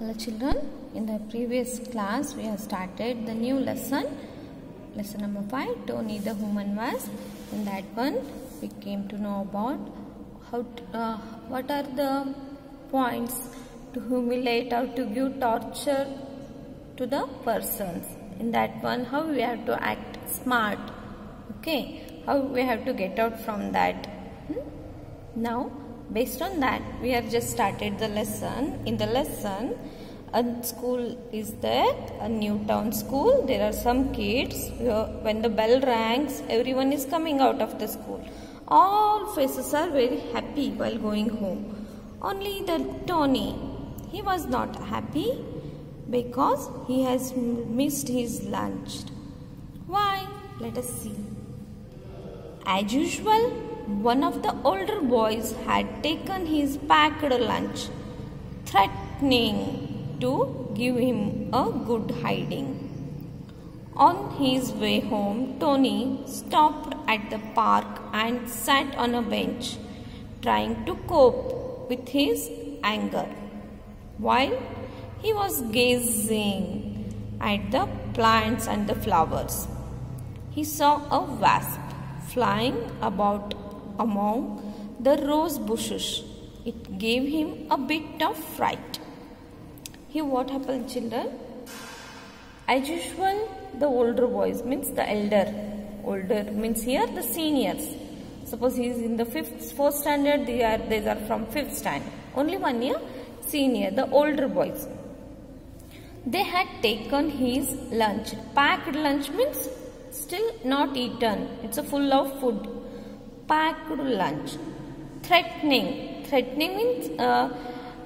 Hello children, in the previous class we have started the new lesson, lesson number 5, Tony the human Wasp. In that one we came to know about how to, uh, what are the points to humiliate or to give torture to the persons. In that one how we have to act smart, okay, how we have to get out from that. Hmm? Now based on that we have just started the lesson. In the lesson a school is there a new town school. There are some kids. When the bell rings everyone is coming out of the school. All faces are very happy while going home. Only the tony he was not happy because he has missed his lunch. Why? Let us see. As usual one of the older boys had taken his packed lunch, threatening to give him a good hiding. On his way home, Tony stopped at the park and sat on a bench, trying to cope with his anger. While he was gazing at the plants and the flowers, he saw a wasp flying about among the rose bushes. It gave him a bit of fright. Here what happened children? As usual the older boys means the elder. Older means here the seniors. Suppose he is in the fifth, fourth standard, they are, they are from fifth standard. Only one year senior, the older boys. They had taken his lunch. Packed lunch means still not eaten. It's a full of food packed lunch. Threatening. Threatening means uh,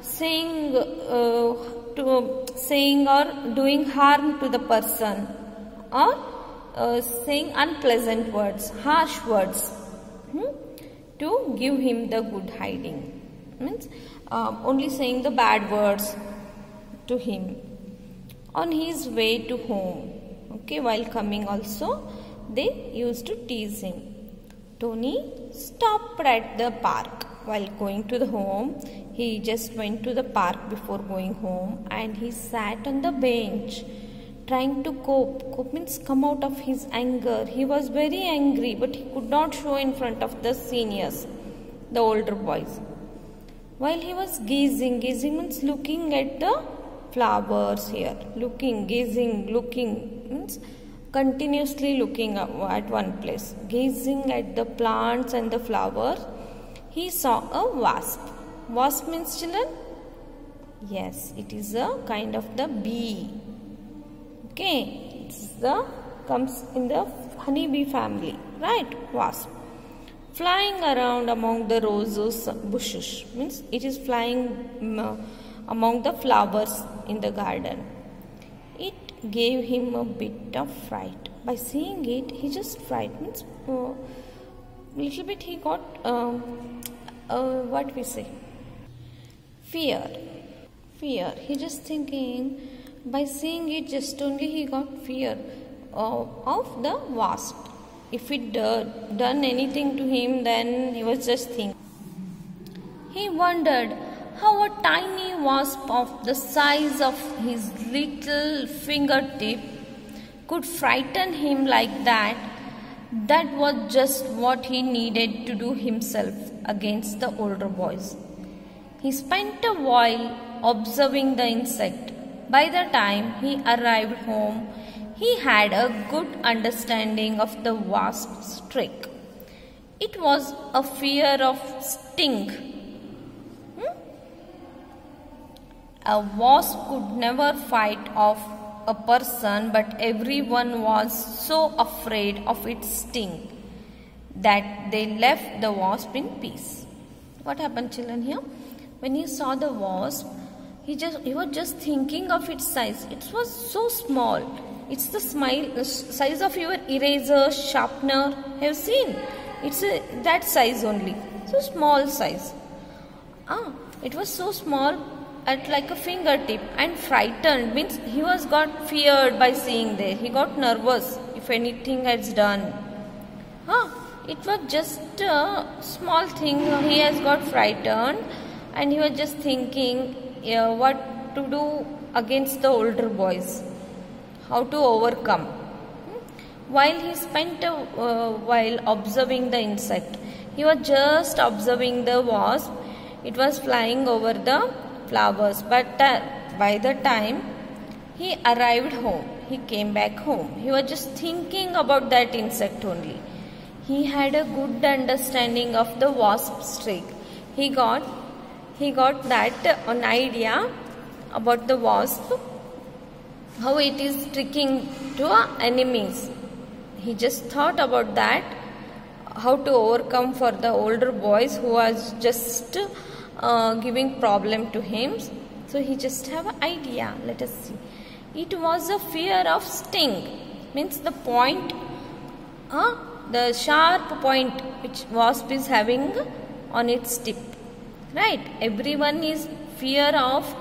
saying uh, to saying or doing harm to the person or uh, saying unpleasant words, harsh words hmm, to give him the good hiding. Means uh, only saying the bad words to him on his way to home. Okay, while coming also they used to tease him. Tony stopped at the park. While going to the home, he just went to the park before going home and he sat on the bench trying to cope. Cope means come out of his anger. He was very angry but he could not show in front of the seniors, the older boys. While he was gazing, gazing means looking at the flowers here. Looking, gazing, looking means continuously looking at one place, gazing at the plants and the flowers, he saw a wasp. Wasp means children? Yes, it is a kind of the bee. Okay, it's the comes in the honeybee family, right? Wasp. Flying around among the roses bushes means it is flying um, among the flowers in the garden. It gave him a bit of fright. By seeing it, he just frightened. Uh, little bit he got uh, uh, what we say fear. Fear. He just thinking by seeing it, just only he got fear of the wasp. If it done anything to him, then he was just thinking. He wondered how a tiny wasp of the size of his little fingertip could frighten him like that. That was just what he needed to do himself against the older boys. He spent a while observing the insect. By the time he arrived home, he had a good understanding of the wasp's trick. It was a fear of sting A wasp could never fight off a person, but everyone was so afraid of its sting that they left the wasp in peace. What happened, children, here? When he saw the wasp, he just he was just thinking of its size. It was so small. It's the smile, size of your eraser, sharpener. Have seen? It's a, that size only. So small size. Ah, it was so small at like a fingertip and frightened means he was got feared by seeing there. He got nervous if anything has done. Huh? It was just a small thing. He has got frightened and he was just thinking yeah, what to do against the older boys. How to overcome. While he spent a uh, while observing the insect he was just observing the wasp. It was flying over the flowers but uh, by the time he arrived home he came back home he was just thinking about that insect only. He had a good understanding of the wasp's trick he got he got that uh, an idea about the wasp how it is tricking to our enemies he just thought about that how to overcome for the older boys who was just uh, giving problem to him. So he just have an idea. Let us see. It was a fear of sting. Means the point uh, the sharp point which wasp is having on its tip. Right? Everyone is fear of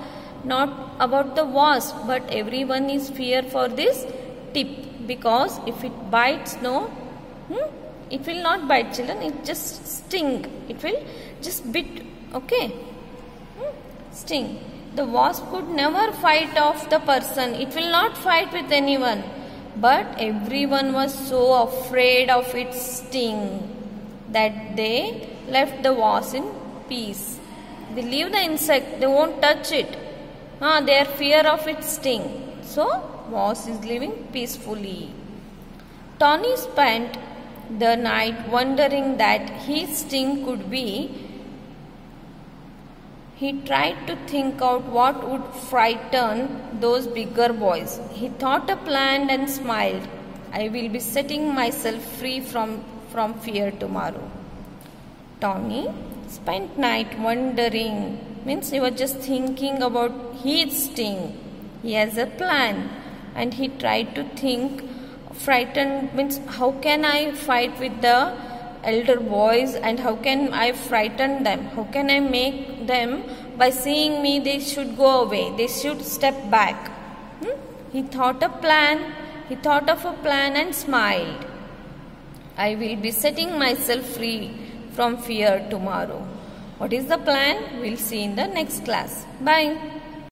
not about the wasp but everyone is fear for this tip. Because if it bites no hmm, it will not bite children. It just sting. It will just bit okay? Hmm, sting. The wasp could never fight off the person. It will not fight with anyone. But everyone was so afraid of its sting that they left the wasp in peace. They leave the insect. They won't touch it. Ah, their fear of its sting. So wasp is living peacefully. Tony spent the night wondering that his sting could be he tried to think out what would frighten those bigger boys. He thought a plan and smiled. I will be setting myself free from, from fear tomorrow. Tony spent night wondering, means he was just thinking about his sting. He has a plan and he tried to think, frightened means how can I fight with the elder boys and how can I frighten them? How can I make them by seeing me they should go away, they should step back? Hmm? He thought a plan, he thought of a plan and smiled. I will be setting myself free from fear tomorrow. What is the plan? We'll see in the next class. Bye.